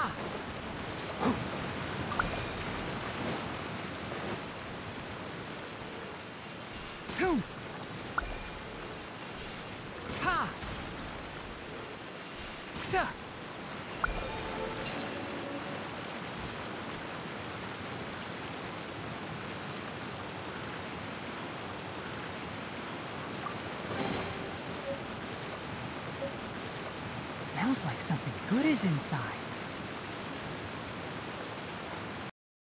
Ha! Ha! Smells like something good is inside.